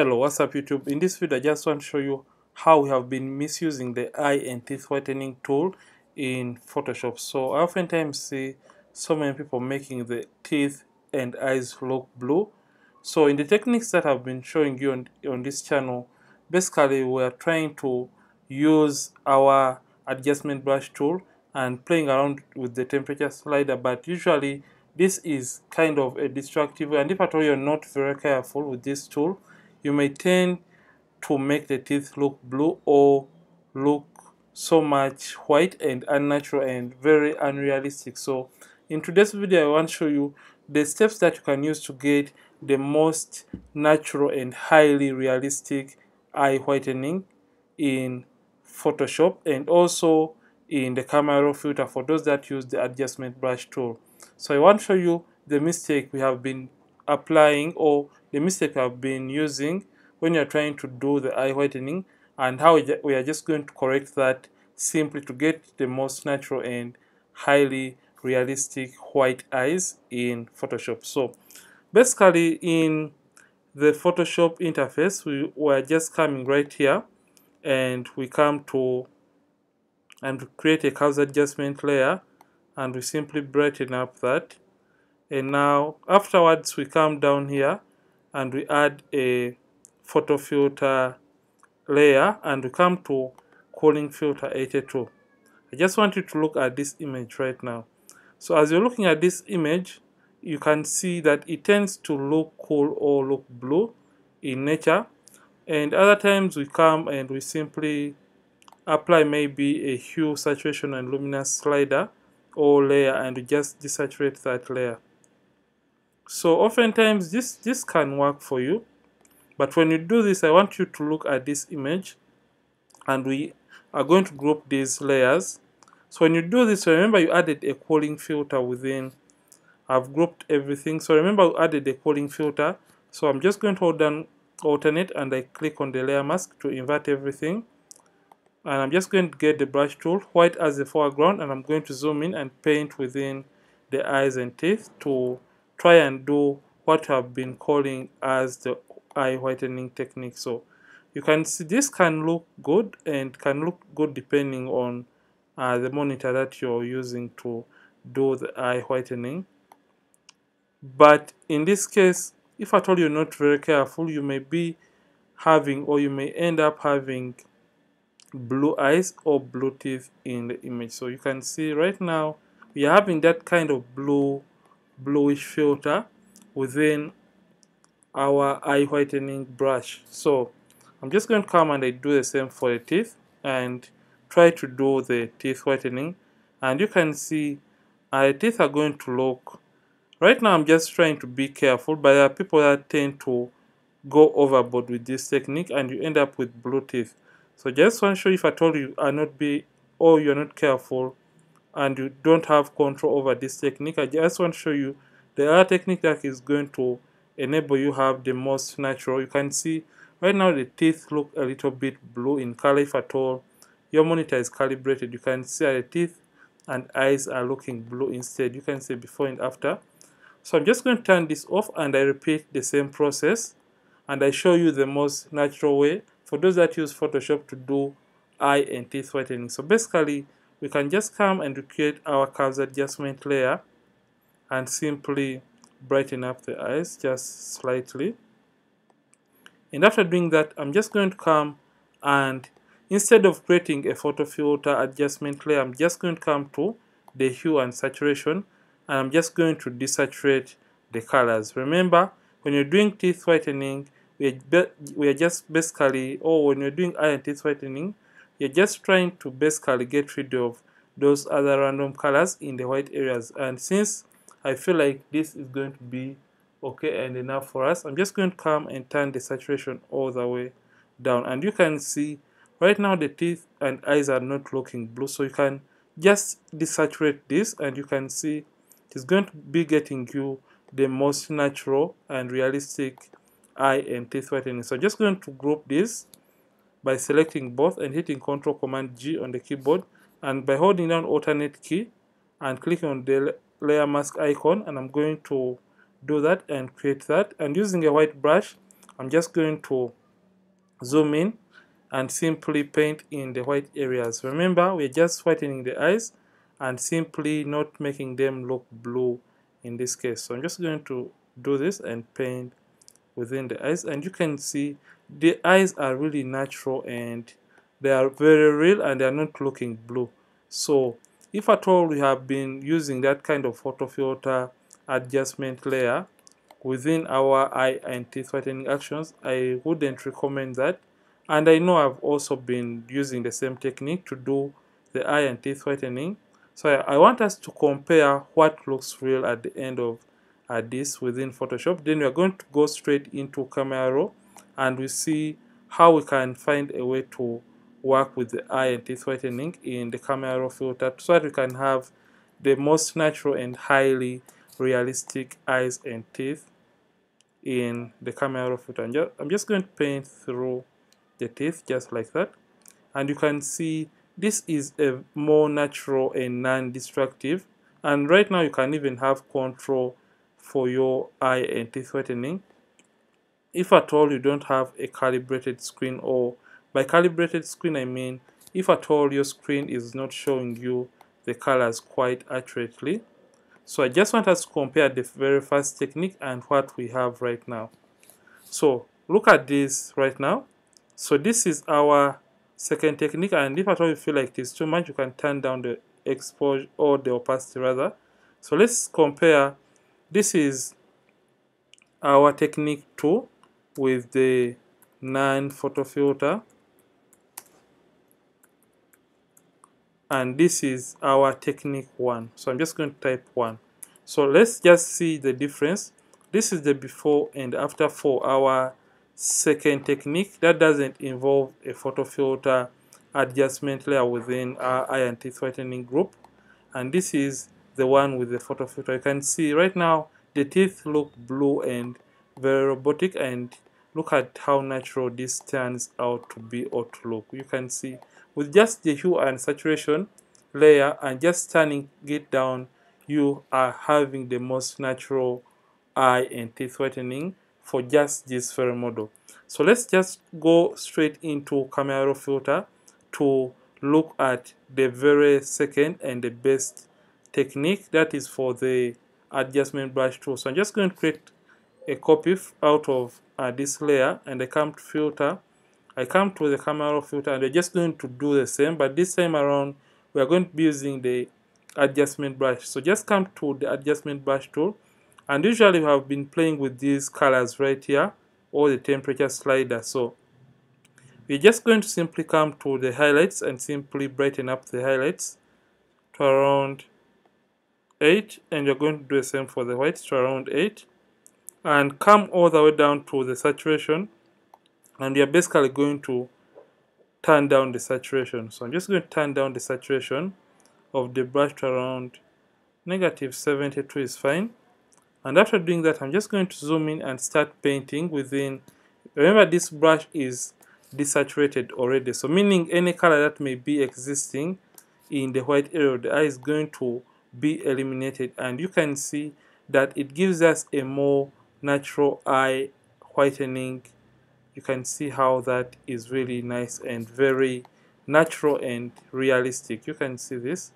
Hello, what's up YouTube? In this video I just want to show you how we have been misusing the eye and teeth whitening tool in Photoshop. So I oftentimes see so many people making the teeth and eyes look blue. So in the techniques that I've been showing you on, on this channel, basically we're trying to use our adjustment brush tool and playing around with the temperature slider but usually this is kind of a destructive and if at all you're not very careful with this tool you may tend to make the teeth look blue or look so much white and unnatural and very unrealistic so in today's video I want to show you the steps that you can use to get the most natural and highly realistic eye whitening in Photoshop and also in the camera raw filter for those that use the adjustment brush tool. So I want to show you the mistake we have been applying or the mistake I've been using when you're trying to do the eye whitening and how we are just going to correct that simply to get the most natural and highly realistic white eyes in Photoshop. So basically in the Photoshop interface we were just coming right here and we come to and create a curves adjustment layer and we simply brighten up that and now afterwards we come down here and we add a photo filter layer and we come to cooling filter 82 I just want you to look at this image right now. So as you're looking at this image you can see that it tends to look cool or look blue in nature. And other times we come and we simply apply maybe a hue saturation and luminance slider or layer and we just desaturate that layer so oftentimes this this can work for you. But when you do this I want you to look at this image. And we are going to group these layers. So when you do this remember you added a cooling filter within. I've grouped everything. So remember we added a cooling filter. So I'm just going to hold down alternate and I click on the layer mask to invert everything. And I'm just going to get the brush tool white as the foreground and I'm going to zoom in and paint within the eyes and teeth to try and do what I've been calling as the eye whitening technique. So you can see this can look good and can look good depending on uh, the monitor that you're using to do the eye whitening but in this case if at all you're not very careful you may be having or you may end up having blue eyes or blue teeth in the image. So you can see right now we are having that kind of blue bluish filter within our eye whitening brush. So I'm just going to come and I do the same for the teeth and try to do the teeth whitening. And you can see our teeth are going to look right now I'm just trying to be careful but there are people that tend to go overboard with this technique and you end up with blue teeth. So just want to show if I told you are not be or you're not careful and you don't have control over this technique I just want to show you the other technique that is going to enable you have the most natural you can see right now the teeth look a little bit blue in color if at all your monitor is calibrated you can see the teeth and eyes are looking blue instead you can see before and after so I'm just going to turn this off and I repeat the same process and I show you the most natural way for those that use Photoshop to do eye and teeth whitening. So basically, we can just come and create our curves adjustment layer and simply brighten up the eyes just slightly. And after doing that, I'm just going to come and instead of creating a photo filter adjustment layer, I'm just going to come to the hue and saturation and I'm just going to desaturate the colors. Remember, when you're doing teeth whitening, we are, we are just basically, or when you're doing eye and teeth whitening, you're just trying to basically get rid of those other random colors in the white areas. And since I feel like this is going to be okay and enough for us, I'm just going to come and turn the saturation all the way down. And you can see right now the teeth and eyes are not looking blue. So you can just desaturate this and you can see it's going to be getting you the most natural and realistic eye and teeth whitening. So I'm just going to group this by selecting both and hitting Ctrl Command G on the keyboard and by holding down alternate key and clicking on the layer mask icon and I'm going to do that and create that. And using a white brush I'm just going to zoom in and simply paint in the white areas. Remember we're just whitening the eyes and simply not making them look blue in this case. So I'm just going to do this and paint within the eyes and you can see the eyes are really natural and they are very real and they are not looking blue. So if at all we have been using that kind of photo filter adjustment layer within our eye and teeth whitening actions I wouldn't recommend that. And I know I've also been using the same technique to do the eye and teeth whitening. So I, I want us to compare what looks real at the end of uh, this within Photoshop. Then we are going to go straight into Camera Raw and we see how we can find a way to work with the eye and teeth whitening in the Camera Raw filter so that we can have the most natural and highly realistic eyes and teeth in the Camera Raw filter. I'm just going to paint through the teeth just like that. And you can see this is a more natural and non-destructive. And right now you can even have control for your eye and teeth whitening if at all you don't have a calibrated screen or by calibrated screen I mean if at all your screen is not showing you the colors quite accurately. So I just want us to compare the very first technique and what we have right now. So look at this right now. So this is our second technique and if at all you feel like it's too much you can turn down the exposure or the opacity rather. So let's compare this is our technique 2 with the non photo filter. And this is our technique one. So i'm just going to type one. So let's just see the difference. This is the before and after for our second technique. That doesn't involve a photo filter adjustment layer within our and teeth whitening group. And this is the one with the photo filter. You can see right now the teeth look blue and very robotic and look at how natural this turns out to be or to look. You can see with just the hue and saturation layer and just turning it down you are having the most natural eye and teeth whitening for just this very model. So let's just go straight into camera filter to look at the very second and the best technique that is for the adjustment brush tool. So i'm just going to create a copy out of uh, this layer and I come to filter. I come to the camera filter and we're just going to do the same but this time around we are going to be using the adjustment brush. So just come to the adjustment brush tool and usually we have been playing with these colors right here or the temperature slider so we're just going to simply come to the highlights and simply brighten up the highlights to around 8 and you're going to do the same for the white to around 8 and come all the way down to the saturation and you're basically going to turn down the saturation. So I'm just going to turn down the saturation of the brush to around negative 72 is fine. And after doing that I'm just going to zoom in and start painting within. Remember this brush is desaturated already. So meaning any color that may be existing in the white area the eye is going to be eliminated. And you can see that it gives us a more natural eye whitening. You can see how that is really nice and very natural and realistic. You can see this.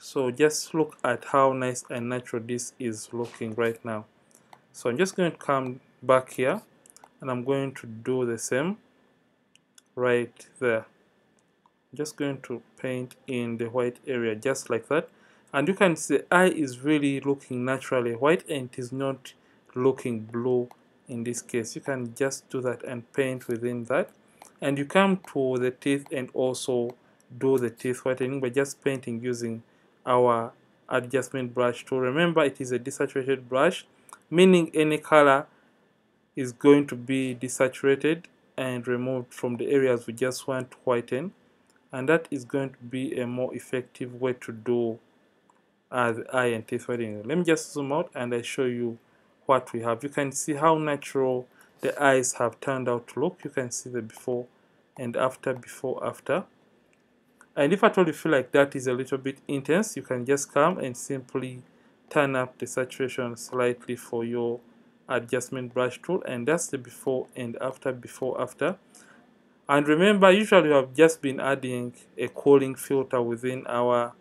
So just look at how nice and natural this is looking right now. So I'm just going to come back here and I'm going to do the same right there just going to paint in the white area just like that. And you can see the eye is really looking naturally white and it is not looking blue in this case. You can just do that and paint within that. And you come to the teeth and also do the teeth whitening by just painting using our adjustment brush tool remember it is a desaturated brush meaning any color is going to be desaturated and removed from the areas we just want to whiten and that is going to be a more effective way to do uh, the eye and teeth whitening. Let me just zoom out and I show you what we have. You can see how natural the eyes have turned out to look. You can see the before and after, before, after. And if at all you feel like that is a little bit intense, you can just come and simply turn up the saturation slightly for your adjustment brush tool and that's the before and after before after and remember usually we have just been adding a cooling filter within our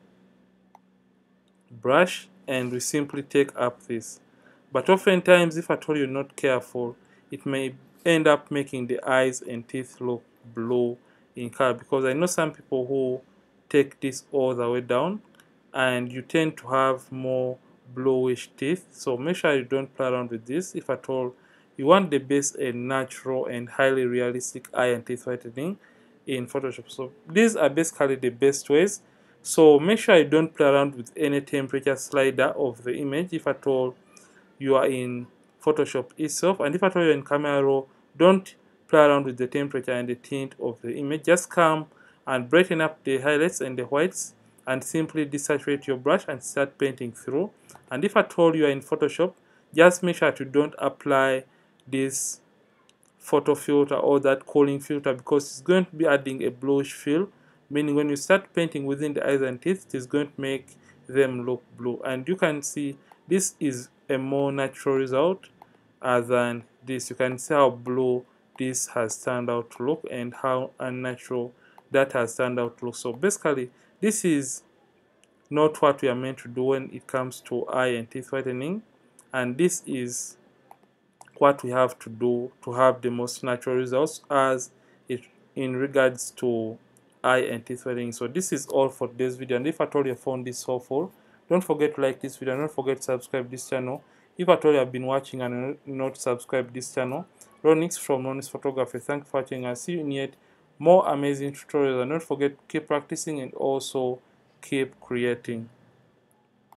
brush and we simply take up this. But oftentimes if at all you're not careful it may end up making the eyes and teeth look blue in color. Because I know some people who take this all the way down and you tend to have more bluish teeth. So make sure you don't play around with this. If at all you want the best and natural and highly realistic eye and teeth whitening in Photoshop. So these are basically the best ways. So make sure you don't play around with any temperature slider of the image. If at all you are in Photoshop itself and if at all you're in Camera Raw don't play around with the temperature and the tint of the image. Just come and brighten up the highlights and the whites and simply desaturate your brush and start painting through. And if at all you are in Photoshop just make sure you don't apply this photo filter or that cooling filter because it's going to be adding a bluish feel meaning when you start painting within the eyes and teeth it is going to make them look blue. And you can see this is a more natural result uh, than this. You can see how blue this has turned out to look and how unnatural that has turned out to look. So basically this is not what we are meant to do when it comes to eye and teeth whitening and this is what we have to do to have the most natural results as it in regards to eye and teeth whitening so this is all for this video. And if at all you found this helpful don't forget to like this video don't forget to subscribe this channel. If at all you have been watching and not subscribed this channel Ronnix from Ronnix Photography. Thank you for watching. And see you in yet more amazing tutorials. And don't forget to keep practicing and also keep creating